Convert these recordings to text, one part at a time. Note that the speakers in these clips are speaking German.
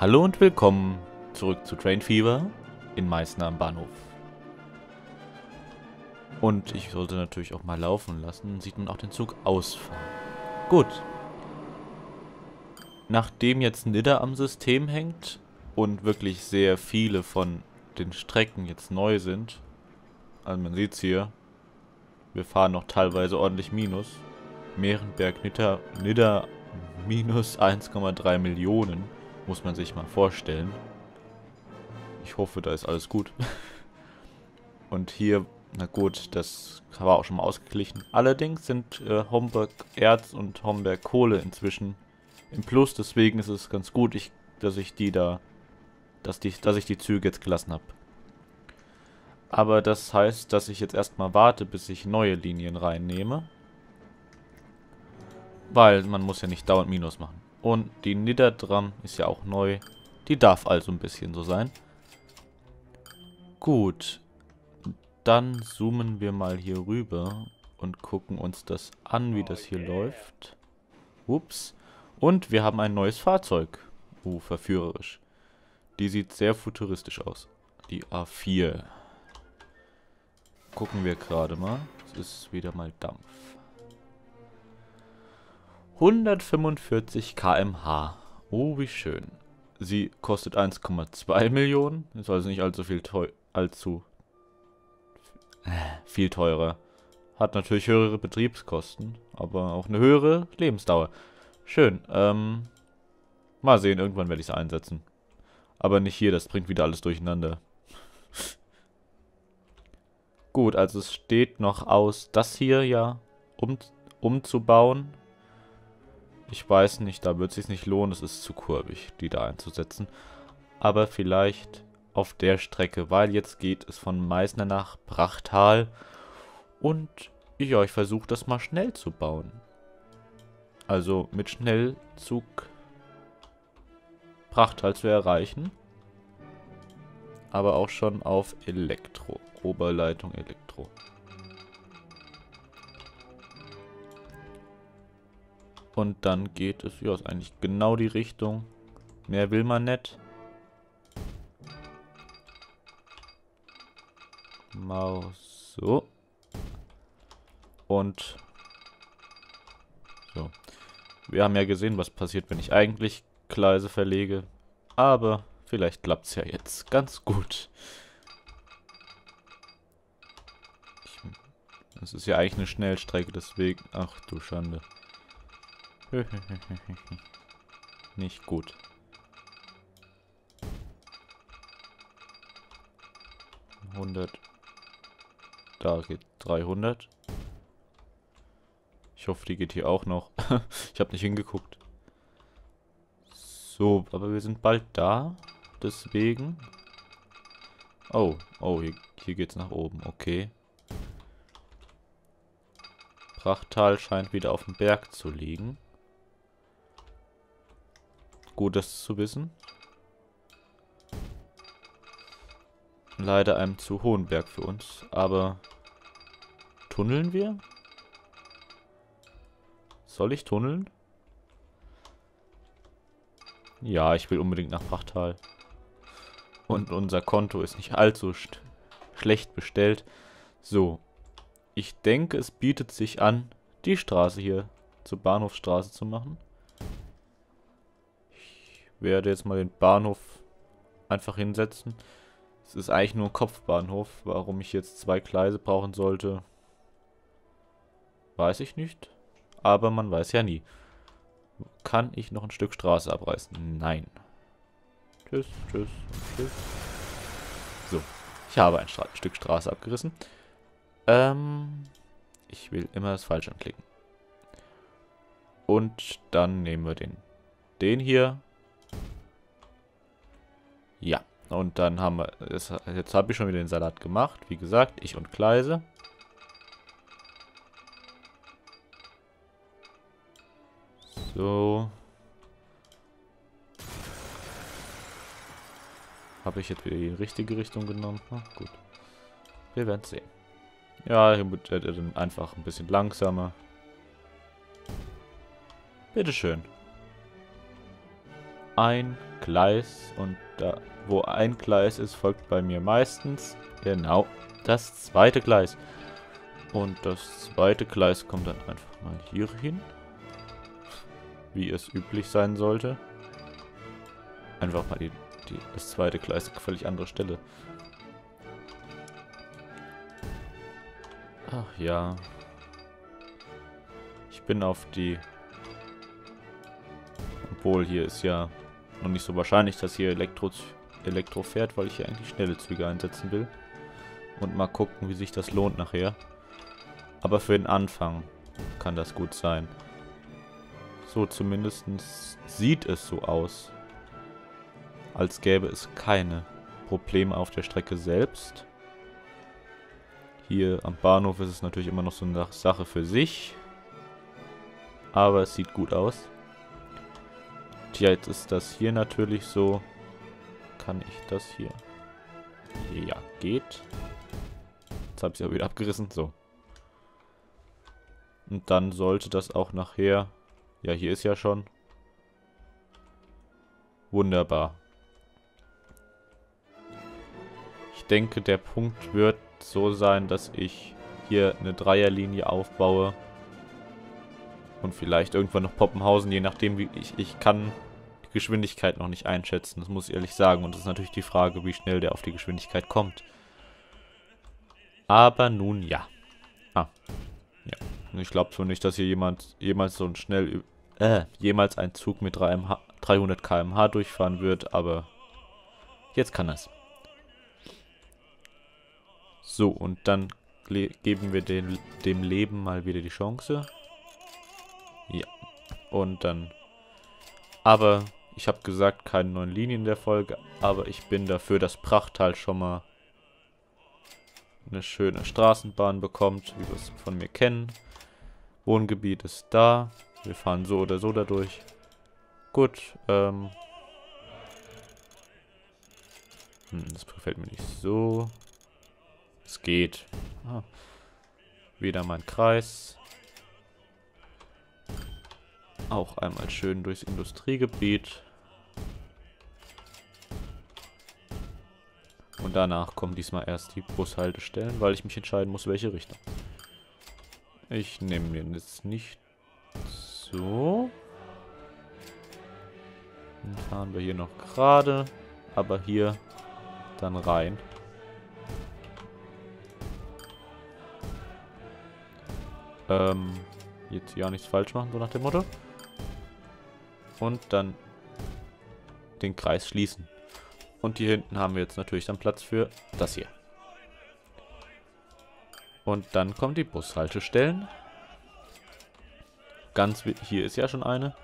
Hallo und willkommen zurück zu Train Fever in Meißner am Bahnhof. Und ich sollte natürlich auch mal laufen lassen, sieht man auch den Zug ausfahren. Gut. Nachdem jetzt Nidda am System hängt und wirklich sehr viele von den Strecken jetzt neu sind, also man sieht es hier, wir fahren noch teilweise ordentlich Minus. Mehrenberg Nidda, Nidda minus 1,3 Millionen, muss man sich mal vorstellen. Ich hoffe, da ist alles gut. Und hier, na gut, das war auch schon mal ausgeglichen. Allerdings sind äh, Homberg Erz und Homberg Kohle inzwischen im Plus, deswegen ist es ganz gut, ich, dass ich die da, dass, die, dass ich die Züge jetzt gelassen habe. Aber das heißt, dass ich jetzt erstmal warte, bis ich neue Linien reinnehme. Weil man muss ja nicht dauernd Minus machen. Und die Niederdram ist ja auch neu. Die darf also ein bisschen so sein. Gut. Dann zoomen wir mal hier rüber und gucken uns das an, wie das hier läuft. Ups. Und wir haben ein neues Fahrzeug. Uh, verführerisch. Die sieht sehr futuristisch aus. Die A4. Gucken wir gerade mal. Es ist wieder mal Dampf. 145 km/h. Oh, wie schön. Sie kostet 1,2 Millionen. Ist also nicht allzu viel. Allzu äh, viel teurer. Hat natürlich höhere Betriebskosten, aber auch eine höhere Lebensdauer. Schön. Ähm, mal sehen, irgendwann werde ich es einsetzen. Aber nicht hier, das bringt wieder alles durcheinander. Gut, also es steht noch aus, das hier ja um, umzubauen. Ich weiß nicht, da wird es sich nicht lohnen, es ist zu kurbig, die da einzusetzen. Aber vielleicht auf der Strecke, weil jetzt geht es von Meißner nach Brachtal. Und ja, ich versuche das mal schnell zu bauen. Also mit Schnellzug Brachtal zu erreichen. Aber auch schon auf Elektro. Oberleitung Elektro. Und dann geht es, ja, ist eigentlich genau die Richtung. Mehr will man nicht. Maus, so. Und so. Wir haben ja gesehen, was passiert, wenn ich eigentlich Gleise verlege. Aber vielleicht klappt es ja jetzt ganz gut. Das ist ja eigentlich eine Schnellstrecke, deswegen... Ach du Schande. Nicht gut. Hundert. Da geht 300. Ich hoffe, die geht hier auch noch. ich habe nicht hingeguckt. So, aber wir sind bald da. Deswegen. Oh, oh, hier, hier geht's nach oben. Okay. Prachtal scheint wieder auf dem Berg zu liegen. Gut, das zu wissen. Leider einem zu hohen Berg für uns, aber tunneln wir? Soll ich tunneln? Ja, ich will unbedingt nach Prachtal. Und unser Konto ist nicht allzu sch schlecht bestellt. So. Ich denke, es bietet sich an, die Straße hier zur Bahnhofstraße zu machen werde jetzt mal den Bahnhof einfach hinsetzen. Es ist eigentlich nur ein Kopfbahnhof. Warum ich jetzt zwei Gleise brauchen sollte, weiß ich nicht. Aber man weiß ja nie. Kann ich noch ein Stück Straße abreißen? Nein. Tschüss, tschüss, tschüss. So, ich habe ein Stra Stück Straße abgerissen. Ähm, ich will immer das Falsche anklicken. Und dann nehmen wir den, den hier ja, und dann haben wir, jetzt habe ich schon wieder den Salat gemacht. Wie gesagt, ich und Kleise. So. Habe ich jetzt wieder die richtige Richtung genommen? Na, gut. Wir werden sehen. Ja, hier wird er dann einfach ein bisschen langsamer. Bitteschön. Ein Gleis und da, wo ein Gleis ist, folgt bei mir meistens genau das zweite Gleis. Und das zweite Gleis kommt dann einfach mal hier hin. Wie es üblich sein sollte. Einfach mal die, die, das zweite Gleis völlig andere Stelle. Ach ja. Ich bin auf die... Obwohl, hier ist ja noch nicht so wahrscheinlich, dass hier Elektro, Elektro fährt, weil ich hier eigentlich schnelle Züge einsetzen will. Und mal gucken, wie sich das lohnt nachher. Aber für den Anfang kann das gut sein. So zumindest sieht es so aus. Als gäbe es keine Probleme auf der Strecke selbst. Hier am Bahnhof ist es natürlich immer noch so eine Sache für sich. Aber es sieht gut aus. Tja, jetzt ist das hier natürlich so. Kann ich das hier? Ja, geht. Jetzt habe ich es aber wieder abgerissen. So. Und dann sollte das auch nachher... Ja, hier ist ja schon. Wunderbar. Ich denke, der Punkt wird so sein, dass ich hier eine Dreierlinie aufbaue. Und vielleicht irgendwann noch Poppenhausen, je nachdem, wie ich, ich kann die Geschwindigkeit noch nicht einschätzen. Das muss ich ehrlich sagen. Und das ist natürlich die Frage, wie schnell der auf die Geschwindigkeit kommt. Aber nun ja. Ah. Ja. Ich glaube schon nicht, dass hier jemand jemals so ein schnell äh, jemals ein Zug mit 300 km/h durchfahren wird, aber jetzt kann es. So, und dann geben wir den, dem Leben mal wieder die Chance. Ja. Und dann... Aber, ich habe gesagt, keine neuen Linien in der Folge, aber ich bin dafür, dass Prachttal schon mal eine schöne Straßenbahn bekommt, wie wir es von mir kennen. Wohngebiet ist da. Wir fahren so oder so dadurch. Gut, ähm... Hm, das gefällt mir nicht so. Es geht. Ah. Wieder mein Kreis. Auch einmal schön durchs Industriegebiet. Und danach kommen diesmal erst die Bushaltestellen, weil ich mich entscheiden muss, welche Richtung. Ich nehme den jetzt nicht so. Dann fahren wir hier noch gerade, aber hier dann rein. Ähm, jetzt ja nichts falsch machen, so nach dem Motto. Und dann den Kreis schließen. Und hier hinten haben wir jetzt natürlich dann Platz für das hier. Und dann kommen die Bushaltestellen. Ganz hier ist ja schon eine.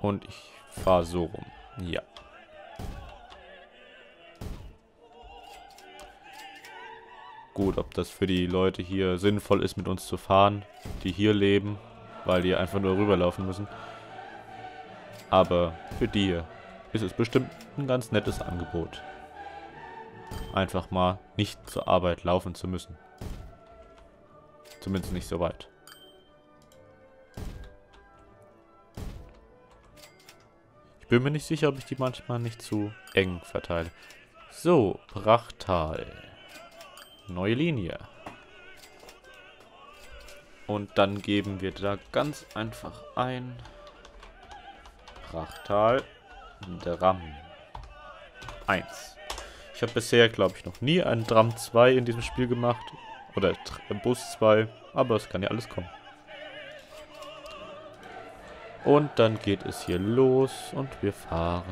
Und ich fahre so rum. Ja. Gut, ob das für die Leute hier sinnvoll ist, mit uns zu fahren, die hier leben, weil die einfach nur rüberlaufen müssen. Aber für die ist es bestimmt ein ganz nettes Angebot einfach mal nicht zur Arbeit laufen zu müssen. Zumindest nicht so weit. Ich bin mir nicht sicher, ob ich die manchmal nicht zu eng verteile. So, Brachtal. Neue Linie. Und dann geben wir da ganz einfach ein Brachtal Dram 1. Ich habe bisher, glaube ich, noch nie einen Drum 2 in diesem Spiel gemacht. Oder Bus 2. Aber es kann ja alles kommen. Und dann geht es hier los und wir fahren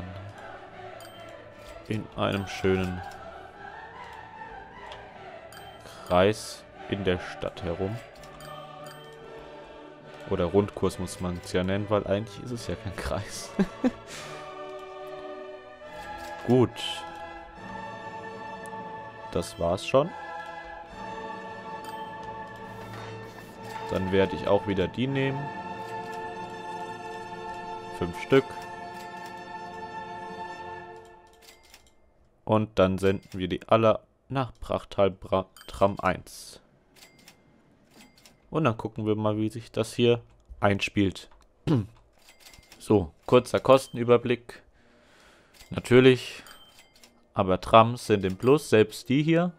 in einem schönen Kreis in der Stadt herum. Oder Rundkurs muss man es ja nennen, weil eigentlich ist es ja kein Kreis. Gut, das war's schon. Dann werde ich auch wieder die nehmen. Fünf Stück. Und dann senden wir die alle nach Prachtal Tram 1. Und dann gucken wir mal, wie sich das hier einspielt. So, kurzer Kostenüberblick. Natürlich, aber Trams sind im Plus, selbst die hier.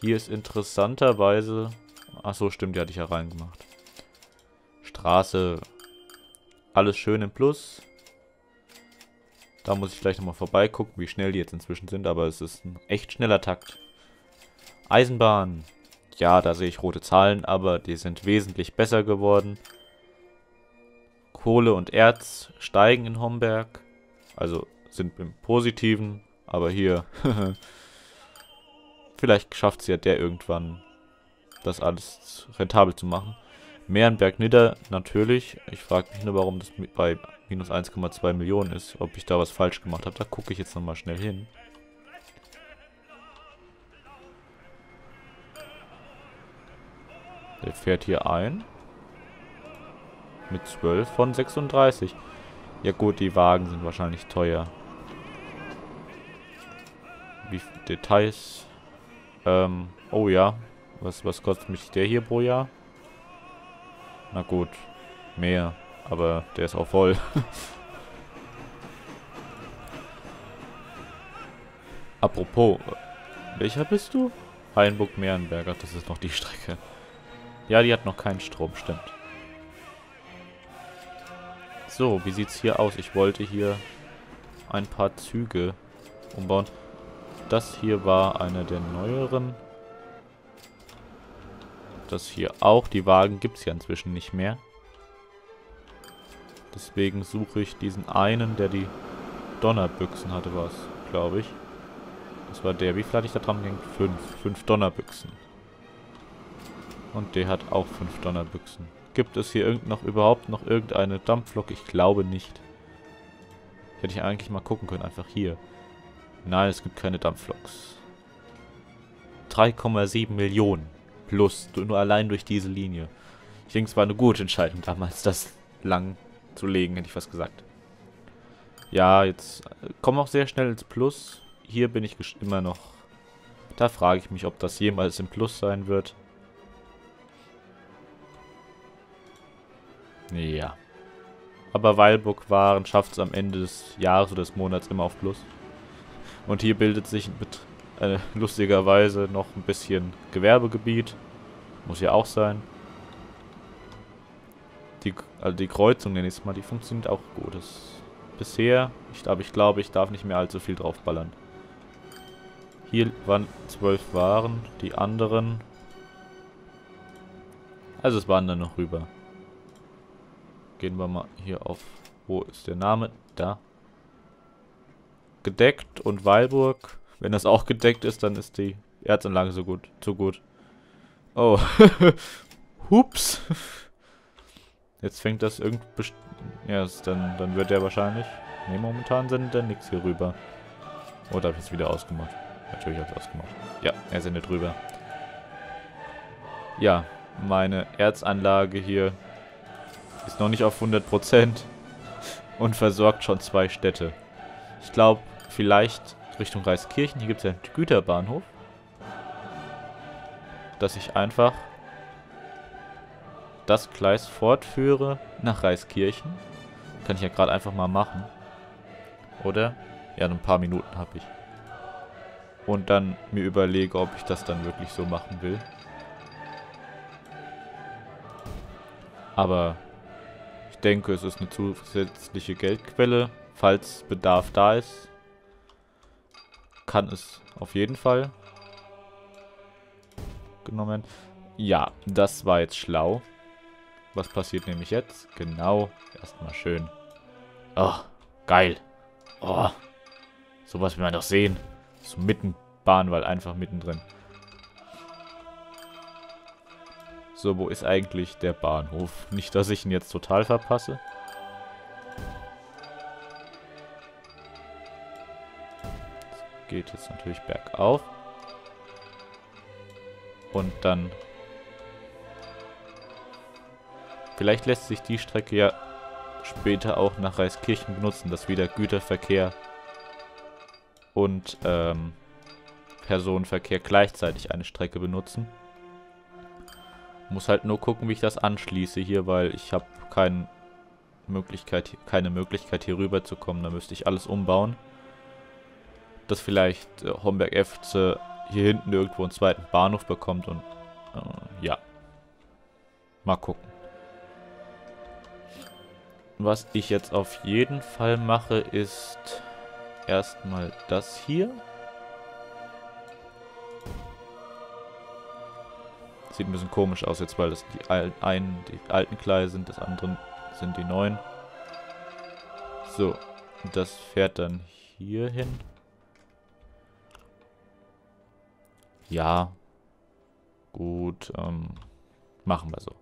Hier ist interessanterweise... Achso, stimmt, die hatte ich ja reingemacht. Straße. Alles schön im Plus. Da muss ich gleich nochmal vorbeigucken, wie schnell die jetzt inzwischen sind, aber es ist ein echt schneller Takt. Eisenbahn. Ja, da sehe ich rote Zahlen, aber die sind wesentlich besser geworden. Kohle und Erz steigen in Homberg. Also sind im Positiven, aber hier... vielleicht schafft es ja der irgendwann, das alles rentabel zu machen. Mehrenberg-Nidder natürlich. Ich frage mich nur, warum das bei minus 1,2 Millionen ist. Ob ich da was falsch gemacht habe. Da gucke ich jetzt nochmal schnell hin. Der fährt hier ein. Mit 12 von 36. Ja gut, die Wagen sind wahrscheinlich teuer. Wie viele Details? Ähm, oh ja. Was, was kostet mich der hier pro Jahr? Na gut, mehr. Aber der ist auch voll. Apropos, welcher bist du? Hainburg-Mehrenberger, das ist noch die Strecke. Ja, die hat noch keinen Strom, stimmt. So, wie sieht's hier aus? Ich wollte hier ein paar Züge umbauen. Das hier war einer der neueren das hier auch. Die Wagen gibt es ja inzwischen nicht mehr. Deswegen suche ich diesen einen, der die Donnerbüchsen hatte, was, glaube ich. Das war der. Wie viel hatte ich da dran? Fünf. Fünf Donnerbüchsen. Und der hat auch fünf Donnerbüchsen. Gibt es hier irgend noch überhaupt noch irgendeine Dampflok? Ich glaube nicht. Hätte ich eigentlich mal gucken können. Einfach hier. Nein, es gibt keine Dampfloks. 3,7 Millionen plus. Nur allein durch diese Linie. Ich denke, es war eine gute Entscheidung damals, das lang zu legen, hätte ich was gesagt. Ja, jetzt äh, komme auch sehr schnell ins Plus. Hier bin ich immer noch... Da frage ich mich, ob das jemals im Plus sein wird. Ja. Aber Weilburg waren schafft es am Ende des Jahres oder des Monats immer auf Plus. Und hier bildet sich äh, lustigerweise noch ein bisschen Gewerbegebiet. Muss ja auch sein. Die, also die Kreuzung nenne ich es mal, die funktioniert auch gut. Das bisher, ich, aber ich glaube, ich darf nicht mehr allzu viel draufballern. Hier waren zwölf Waren, die anderen... Also es waren dann noch rüber. Gehen wir mal hier auf... Wo ist der Name? Da. Gedeckt und Weilburg. Wenn das auch gedeckt ist, dann ist die Erzanlage so gut, zu gut. Oh. Hups. Jetzt fängt das irgendwie... Ja, dann, dann wird der wahrscheinlich... Ne, momentan sendet er nichts hier rüber. Oder oh, habe ich es wieder ausgemacht? Natürlich habe ich es ausgemacht. Ja, er sendet rüber. Ja, meine Erzanlage hier ist noch nicht auf 100% und versorgt schon zwei Städte. Ich glaube, vielleicht Richtung Reiskirchen. Hier gibt es ja einen Güterbahnhof. Dass ich einfach das Gleis fortführe nach Reiskirchen. Kann ich ja gerade einfach mal machen. Oder? Ja, ein paar Minuten habe ich. Und dann mir überlege, ob ich das dann wirklich so machen will. Aber denke, es ist eine zusätzliche Geldquelle, falls Bedarf da ist kann es auf jeden Fall genommen. Ja, das war jetzt schlau. Was passiert nämlich jetzt? Genau, erstmal schön. Oh, geil. Oh, sowas will man doch sehen. So mitten Bahnwall, einfach mittendrin. So, wo ist eigentlich der Bahnhof? Nicht, dass ich ihn jetzt total verpasse. geht jetzt natürlich bergauf. Und dann... Vielleicht lässt sich die Strecke ja später auch nach Reiskirchen benutzen, dass wieder Güterverkehr und ähm, Personenverkehr gleichzeitig eine Strecke benutzen. Muss halt nur gucken, wie ich das anschließe hier, weil ich habe keinen Möglichkeit, keine Möglichkeit hier rüber zu kommen. Da müsste ich alles umbauen. Dass vielleicht äh, Homberg FC hier hinten irgendwo einen zweiten Bahnhof bekommt und äh, ja. Mal gucken. Was ich jetzt auf jeden Fall mache, ist erstmal das hier. Sieht ein bisschen komisch aus jetzt, weil das die einen die alten Gleise sind, das andere sind die neuen. So, das fährt dann hier hin. Ja. Gut, ähm, machen wir so.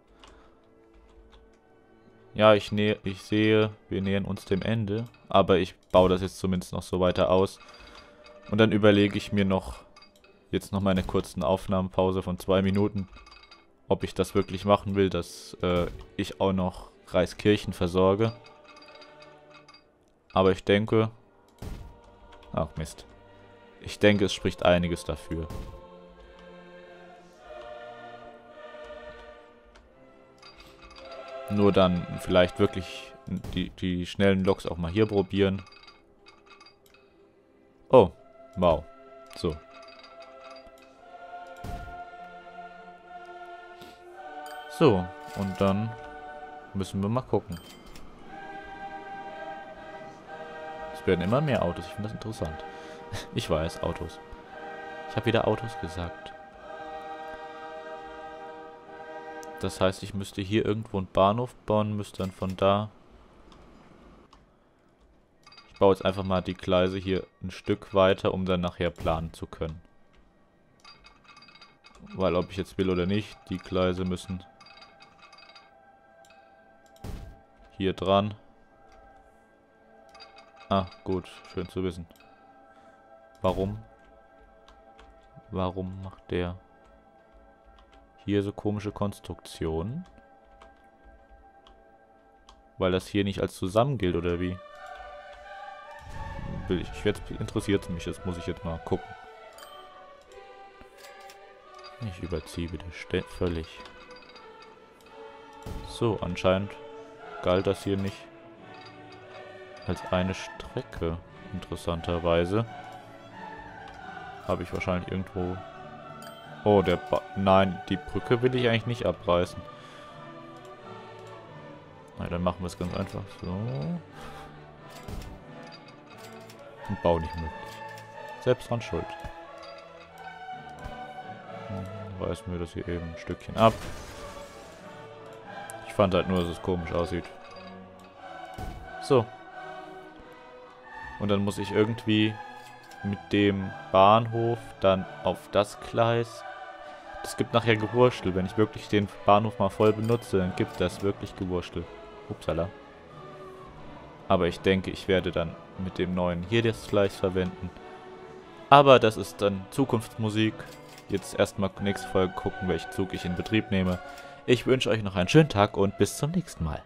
Ja, ich, ich sehe, wir nähern uns dem Ende. Aber ich baue das jetzt zumindest noch so weiter aus. Und dann überlege ich mir noch, jetzt noch meine kurzen Aufnahmenpause von zwei Minuten, ob ich das wirklich machen will, dass äh, ich auch noch Reiskirchen versorge. Aber ich denke... Ach Mist. Ich denke, es spricht einiges dafür. Nur dann vielleicht wirklich die, die schnellen Loks auch mal hier probieren. Oh, wow. So. So, und dann müssen wir mal gucken. Es werden immer mehr Autos. Ich finde das interessant. Ich weiß, Autos. Ich habe wieder Autos gesagt. Das heißt, ich müsste hier irgendwo einen Bahnhof bauen, müsste dann von da... Ich baue jetzt einfach mal die Gleise hier ein Stück weiter, um dann nachher planen zu können. Weil ob ich jetzt will oder nicht, die Gleise müssen hier dran. Ah, gut, schön zu wissen. Warum? Warum macht der... Hier so komische Konstruktionen. Weil das hier nicht als zusammen gilt, oder wie? Will ich, ich jetzt interessiert mich, das muss ich jetzt mal gucken. Ich überziehe wieder völlig. So, anscheinend galt das hier nicht als eine Strecke, interessanterweise. Habe ich wahrscheinlich irgendwo Oh, der ba Nein, die Brücke will ich eigentlich nicht abreißen. Na, dann machen wir es ganz einfach so. Und Bau nicht möglich. Selbst dran schuld. Hm, reißen wir das hier eben ein Stückchen ab. Ich fand halt nur, dass es komisch aussieht. So. Und dann muss ich irgendwie mit dem Bahnhof dann auf das Gleis das gibt nachher Gewurstel. Wenn ich wirklich den Bahnhof mal voll benutze, dann gibt das wirklich Gewurstel. Upsala. Aber ich denke, ich werde dann mit dem neuen hier das Gleis verwenden. Aber das ist dann Zukunftsmusik. Jetzt erstmal nächste Folge gucken, welchen Zug ich in Betrieb nehme. Ich wünsche euch noch einen schönen Tag und bis zum nächsten Mal.